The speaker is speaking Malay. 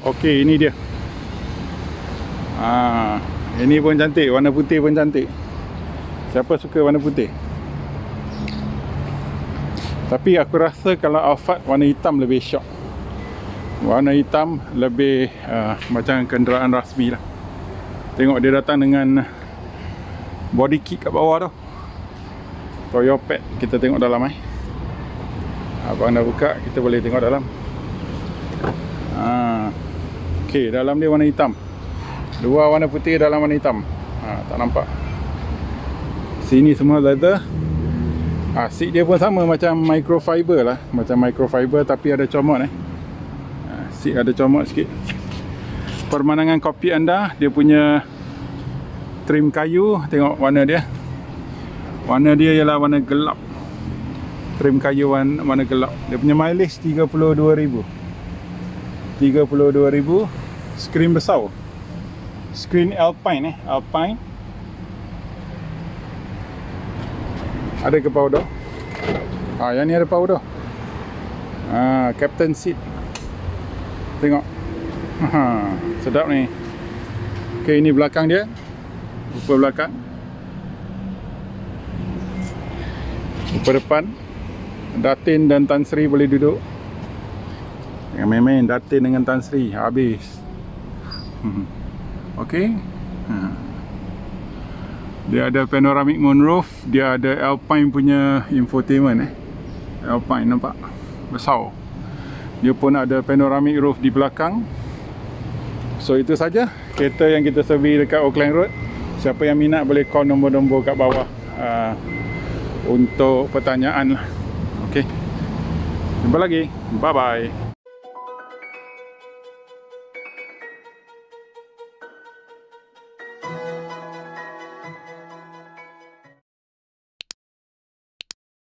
Okey, ini dia. Ah, ini pun cantik, warna putih pun cantik. Siapa suka warna putih? Tapi aku rasa kalau Alphard warna hitam lebih syok. Warna hitam lebih uh, macam kenderaan rasmi lah. Tengok dia datang dengan body kit kat bawah tu. Toyo pad kita tengok dalam eh. Abang dah buka, kita boleh tengok dalam. Ah. Okey, dalam dia warna hitam. Dua warna putih dalam warna hitam. Ha, tak nampak. Sini semua leather. Ah, seat dia pun sama macam microfiber lah, macam microfiber tapi ada comot eh. Ah, seat ada comot sikit. Permandangan kopi anda, dia punya trim kayu, tengok warna dia. Warna dia ialah warna gelap. Trim kayu warna, warna gelap. Dia punya mileage 32,000. 32,000. Skrin besar. Skrin Alpine eh, Alpine. Ada ke powder? Ha, yang ni ada powder. Ha, captain seat. Tengok. Ha, sedap ni. Okey, ini belakang dia. Rupa belakang. Rupa depan. Datin dan Tan Sri boleh duduk. Yang main-main Datin dengan Tan Sri habis. Okey. Ha. Dia ada panoramic moonroof, dia ada Alpine punya infotainment eh. Alpine nampak besar. Dia pun ada panoramic roof di belakang. So itu saja kereta yang kita survey dekat Oakland Road. Siapa yang minat boleh call nombor-nombor kat bawah uh, untuk pertanyaan lah. Okey. Jumpa lagi. Bye bye.